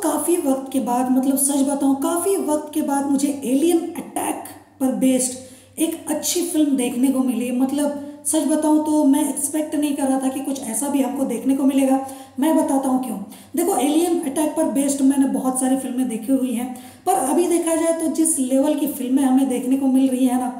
काफ़ी वक्त के बाद मतलब सच बताऊँ, काफ़ी वक्त के बाद मुझे एलियन अटैक पर बेस्ड एक अच्छी फ़िल्म देखने को मिली। मतलब सच बताऊँ तो मैं एक्सपेक्ट नहीं कर रहा था कि कुछ ऐसा भी हमको देखने को मिलेगा। मैं बताता हूँ क्यों। देखो एलियन अटैक पर बेस्ड मैंने बहुत सारी फ़िल्में देखी हुई हैं। पर अभी देखा जाए तो जिस लेवल की फ़िल्में हमें देखने को मिल रही है ना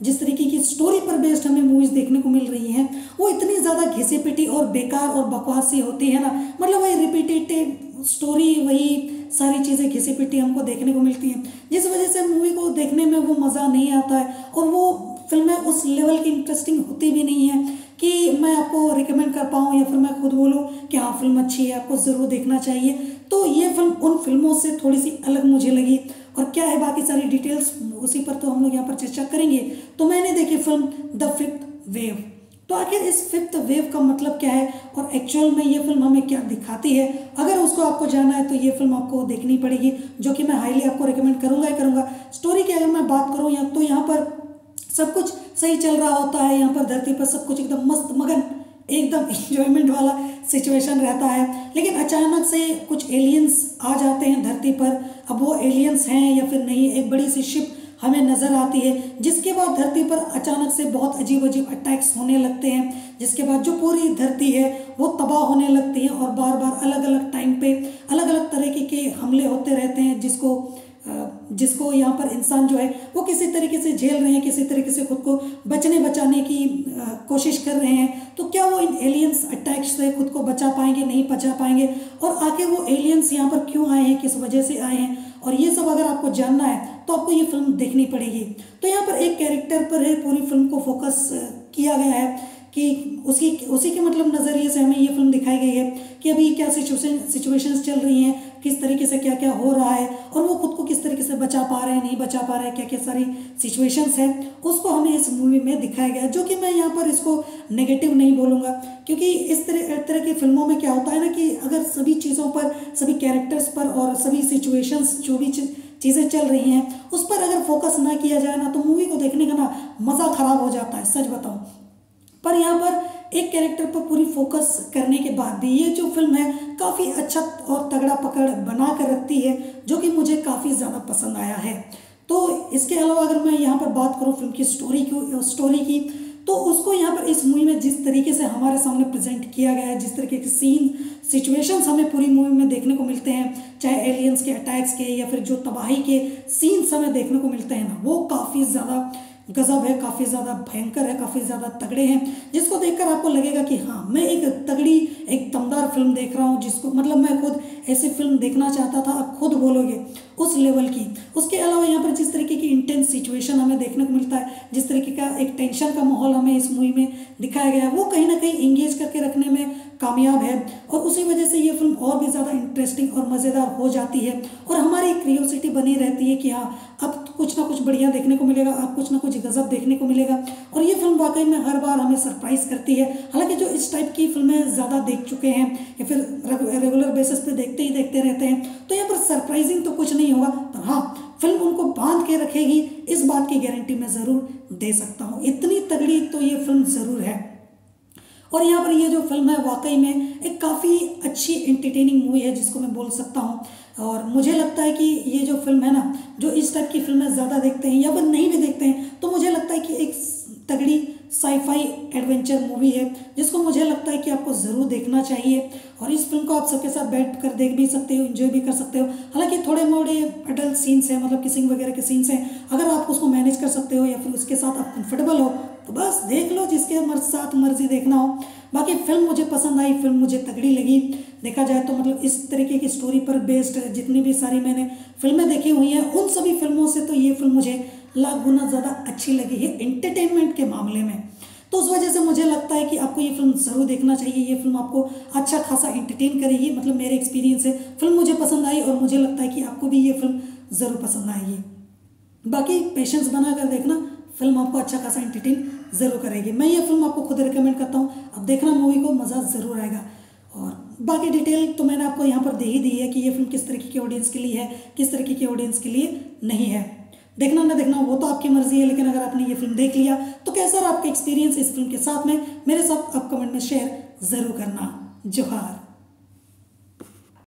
जिस तरीके की स्टोरी पर बेस्ड हमें मूवीज़ देखने को मिल रही हैं, वो इतनी ज़्यादा घिसी पिटी और बेकार और बकवास सी होती है ना। मतलब वही रिपीटेटिव स्टोरी वही सारी चीज़ें घिसी पिटी हमको देखने को मिलती हैं। जिस वजह से मूवी को देखने में वो मज़ा नहीं आता है और वो फ़िल्में उस लेवल की इंटरेस्टिंग होती भी नहीं है कि मैं आपको रिकमेंड कर पाऊँ या फिर मैं खुद बोलूँ कि हाँ फ़िल्म अच्छी है, आपको ज़रूर देखना चाहिए। तो ये फ़िल्म उन फ़िल्मों से थोड़ी सी अलग मुझे लगी। और क्या है बाकी सारी डिटेल्स उसी पर तो हम लोग यहाँ पर चर्चा करेंगे। तो मैंने देखी फ़िल्म द फिफ्थ वेव तो आखिर इस फिफ्थ वेव का मतलब क्या है? और एक्चुअल में ये फ़िल्म हमें क्या दिखाती है? अगर उसको आपको जानना है तो ये फ़िल्म आपको देखनी पड़ेगी, जो कि मैं हाईली आपको रिकमेंड करूँगा ही करूँगा। स्टोरी की अगर मैं बात करूँ या तो यहाँ पर सब कुछ सही चल रहा होता है। यहाँ पर धरती पर सब कुछ एकदम मस्त, मगन। एकदम इंजॉयमेंट वाला सिचुएशन रहता है। लेकिन अचानक से कुछ एलियंस आ जाते हैं धरती पर। अब वो एलियंस हैं या फिर नहीं, एक बड़ी सी शिप हमें नज़र आती है, जिसके बाद धरती पर अचानक से बहुत अजीब अजीब अटैक्स होने लगते हैं, जिसके बाद जो पूरी धरती है, वो तबाह होने लगती है और बार बार अलग अलग टाइम पे अलग अलग तरीके के हमले होते रहते हैं, जिसको जिसको यहाँ पर इंसान जो है, वो किसी तरीके से झेल रहे हैं, किसी तरीके से खुद को बचने बचाने की कोशिश कर रहे हैं तो क्या वो इन एलियंस अटैक्स से खुद को बचा पाएँगे, नहीं बचा पाएँगे? और आखिर वो एलियंस यहाँ पर क्यों आए हैं, किस वजह से आए हैं? और ये सब अगर आपको जानना है तो आपको ये फ़िल्म देखनी पड़ेगी। तो यहाँ पर एक कैरेक्टर पर है, पूरी फ़िल्म को फोकस किया गया है कि उसकी, उसी के मतलब नज़रिए से हमें ये फ़िल्म दिखाई गई है कि अभी क्या सिचुएशन सिचुएशंस चल रही हैं, किस तरीके से क्या क्या हो रहा है, और वो खुद किस तरीके से बचा पा रहे हैं, नहीं बचा पा रहे हैं क्या क्या सारी सिचुएशंस हैं, उसको हमें इस मूवी में दिखाया गया जो कि मैं यहाँ पर इसको नेगेटिव नहीं बोलूँगा, क्योंकि इस तरह तरह की फ़िल्मों में क्या होता है ना कि अगर सभी चीज़ों पर, सभी कैरेक्टर्स पर और सभी सिचुएशंस जो भी चीज़ें चल रही हैं, उस पर अगर फोकस ना किया जाए ना तो मूवी को देखने का ना मज़ा ख़राब हो जाता है, सच बताऊँ। पर यहाँ पर एक कैरेक्टर पर पूरी फोकस करने के बाद भी ये जो फ़िल्म है, काफ़ी अच्छा और तगड़ा पकड़ बना कर रखती है, जो कि मुझे काफ़ी ज़्यादा पसंद आया है। तो इसके अलावा अगर मैं यहाँ पर बात करूँ फ़िल्म की स्टोरी की स्टोरी की तो उसको यहाँ पर इस मूवी में जिस तरीके से हमारे सामने प्रेजेंट किया गया है, जिस तरीके के सीन सिचुएशंस हमें पूरी मूवी में देखने को मिलते हैं, चाहे एलियंस के अटैक्स के या फिर जो तबाही के सीन्स हमें देखने को मिलते हैं ना, वो काफ़ी ज़्यादा गज़ब है, काफ़ी ज़्यादा भयंकर है, काफ़ी ज़्यादा तगड़े हैं, जिसको देखकर आपको लगेगा कि हाँ मैं एक तगड़ी, एक दमदार फ़िल्म देख रहा हूँ, जिसको मतलब मैं खुद ऐसी फ़िल्म देखना चाहता था, आप खुद बोलोगे उस लेवल की। उसके अलावा यहाँ पर जिस तरीके की इंटेंस सिचुएशन हमें देखने को मिलता है, जिस तरीके का एक टेंशन का माहौल हमें इस मूवी में दिखाया गया है वो कहीं ना कहीं इंगेज करके रखने में कामयाब है और उसी वजह से ये फ़िल्म और भी ज़्यादा इंटरेस्टिंग और मज़ेदार हो जाती है और हमारी क्रियोसिटी बनी रहती है कि हाँ अब कुछ ना कुछ बढ़िया देखने को मिलेगा, आप कुछ ना कुछ गज़ब देखने को मिलेगा। और ये फ़िल्म वाकई में हर बार हमें सरप्राइज़ करती है। हालाँकि जो इस टाइप की फ़िल्में ज़्यादा देख चुके हैं, या फिर रेगुलर बेसिस पे देखते ही देखते रहते हैं तो यहाँ पर सरप्राइजिंग तो कुछ नहीं होगा, पर हाँ फ़िल्म उनको बाँध के रखेगी, इस बात की गारंटी मैं ज़रूर दे सकता हूँ। इतनी तगड़ी तो ये फ़िल्म ज़रूर है। और यहाँ पर ये जो फ़िल्म है, वाकई में एक काफ़ी अच्छी एंटरटेनिंग मूवी है जिसको मैं बोल सकता हूँ। और मुझे लगता है कि ये जो फ़िल्म है ना, जो इस टाइप की फ़िल्में ज़्यादा देखते हैं या फिर नहीं भी देखते हैं तो मुझे लगता है कि एक तगड़ी साईफाई एडवेंचर मूवी है, जिसको मुझे लगता है कि आपको ज़रूर देखना चाहिए। और इस फ़िल्म को आप सबके साथ बैठ कर देख भी सकते हो इन्जॉय भी कर सकते हो। हालाँकि थोड़े मोड़े अडल्ट सीन्स हैं मतलब किसिंग वगैरह के सीन्स हैं। अगर आप उसको मैनेज कर सकते हो या फिर उसके साथ आप कंफर्टेबल हो तो बस देख लो जिसके मर्ज साथ मर्ज़ी देखना हो। बाकी फ़िल्म मुझे पसंद आई फ़िल्म मुझे तगड़ी लगी। देखा जाए तो मतलब इस तरीके की स्टोरी पर बेस्ड जितनी भी सारी मैंने फ़िल्में देखी हुई हैं, उन सभी फ़िल्मों से तो ये फ़िल्म मुझे लाख गुना ज़्यादा अच्छी लगी है एंटरटेनमेंट के मामले में। तो उस वजह से मुझे लगता है कि आपको ये फ़िल्म ज़रूर देखना चाहिए, ये फ़िल्म आपको अच्छा खासा एंटरटेन करेगी। मतलब मेरे एक्सपीरियंस से फ़िल्म मुझे पसंद आई और मुझे लगता है कि आपको भी ये फ़िल्म ज़रूर पसंद आएगी। बाकी पेशेंस बना कर देखना फ़िल्म आपको अच्छा खासा एंटरटेन ज़रूर करेगी। मैं ये फ़िल्म आपको खुद रिकमेंड करता हूँ। अब देखना मूवी को, मज़ा ज़रूर आएगा। और बाकी डिटेल तो मैंने आपको यहाँ पर दे ही दी है कि ये फ़िल्म किस तरीके की ऑडियंस के लिए है, किस तरीके की ऑडियंस के लिए नहीं है। देखना ना देखना, वो तो आपकी मर्ज़ी है, लेकिन अगर आपने ये फ़िल्म देख लिया तो कैसा रहा आपका एक्सपीरियंस इस फ़िल्म के साथ में? मेरे साथ आप कमेंट में शेयर ज़रूर करना। जोहार।